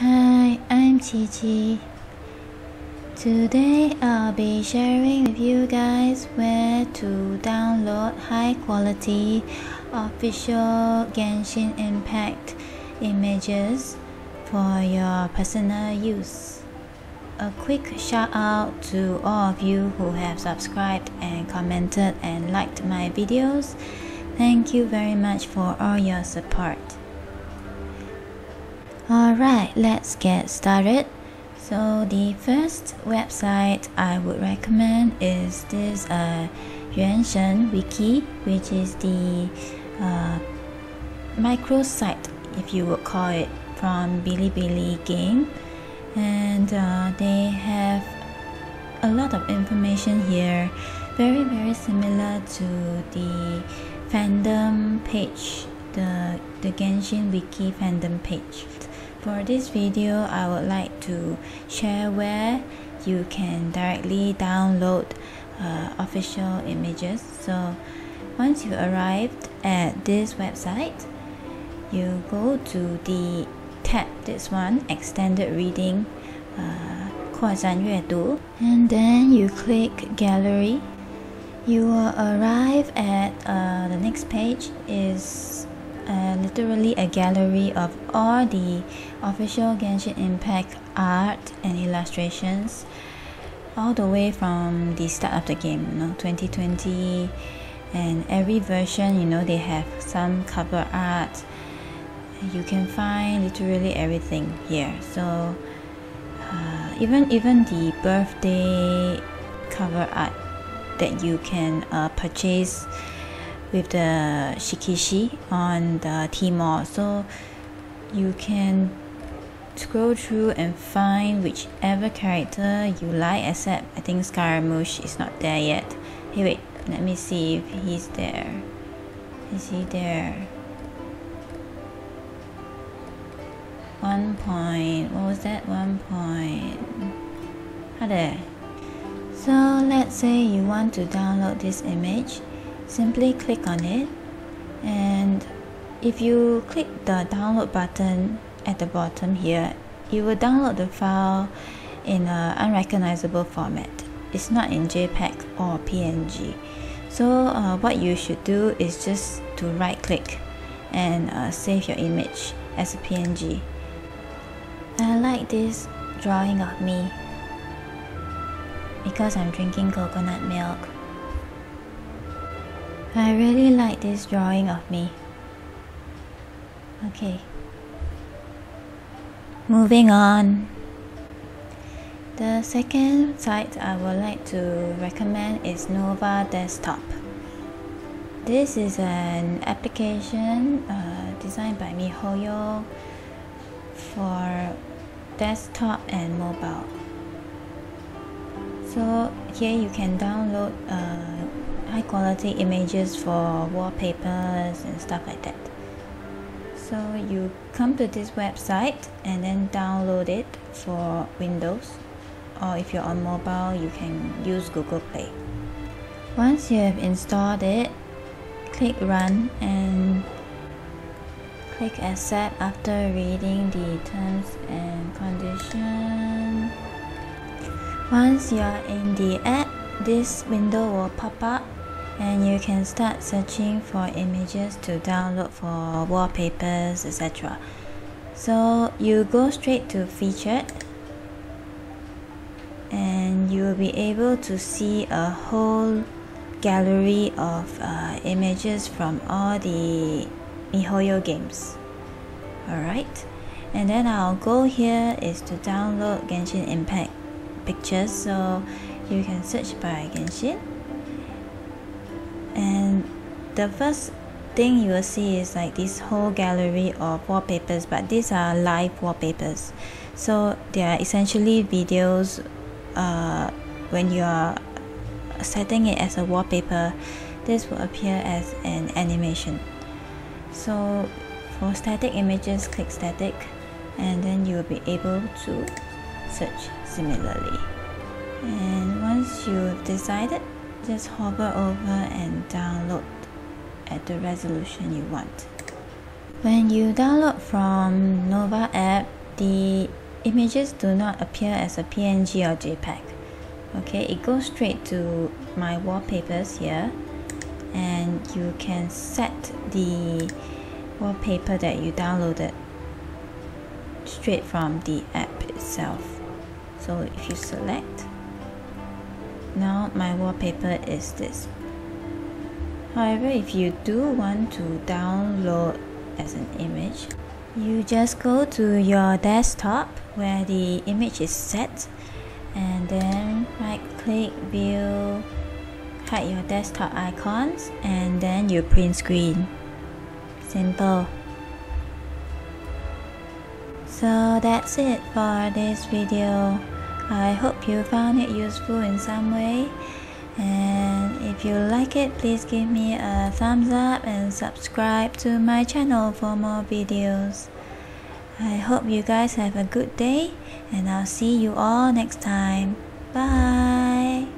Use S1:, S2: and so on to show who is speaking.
S1: Hi, I'm Chi Today I'll be sharing with you guys where to download high quality official Genshin Impact images for your personal use. A quick shout out to all of you who have subscribed and commented and liked my videos. Thank you very much for all your support. Alright, let's get started. So the first website I would recommend is this uh, Yuan Wiki, which is the uh, microsite, if you would call it, from Bilibili game. And uh, they have a lot of information here, very very similar to the fandom page, the, the Genshin Wiki fandom page. For this video, I would like to share where you can directly download uh, official images. So once you arrived at this website, you go to the tab, this one, extended reading, uh, 扩展阅读, and then you click gallery. You will arrive at uh, the next page is uh, literally a gallery of all the official Genshin Impact art and illustrations all the way from the start of the game, you know, 2020 and every version, you know, they have some cover art. You can find literally everything here. So uh, even even the birthday cover art that you can uh, purchase with the Shikishi on the Tmall. So you can scroll through and find whichever character you like except I think Scaramouche is not there yet. Hey wait, let me see if he's there. Is he there? One point, what was that? One point. How there? So let's say you want to download this image simply click on it. And if you click the download button at the bottom here you will download the file in an unrecognizable format. It's not in JPEG or PNG so uh, what you should do is just to right click and uh, save your image as a PNG I like this drawing of me because I'm drinking coconut milk I really like this drawing of me. Okay. Moving on. The second site I would like to recommend is Nova Desktop. This is an application uh, designed by MiHoYo for desktop and mobile. So here you can download uh, high quality images for wallpapers and stuff like that. So you come to this website and then download it for Windows or if you're on mobile you can use Google Play. Once you have installed it, click run and click accept after reading the terms and conditions. Once you are in the app, this window will pop up and you can start searching for images to download for wallpapers etc so you go straight to featured and you will be able to see a whole gallery of uh, images from all the MiHoYo games. Alright? And then our goal here is to download Genshin Impact pictures. So you can search by Genshin and the first thing you will see is like this whole gallery of wallpapers but these are live wallpapers. So they are essentially videos uh, when you are setting it as a wallpaper this will appear as an animation. So for static images click static and then you will be able to search similarly. And once you've decided just hover over and download at the resolution you want. When you download from Nova app, the images do not appear as a PNG or JPEG okay it goes straight to my wallpapers here and you can set the wallpaper that you downloaded straight from the app itself so if you select now my wallpaper is this. However if you do want to download as an image you just go to your desktop where the image is set and then right click view hide your desktop icons and then you print screen. Simple. So that's it for this video I hope you found it useful in some way. And if you like it please give me a thumbs up and subscribe to my channel for more videos. I hope you guys have a good day and I'll see you all next time. Bye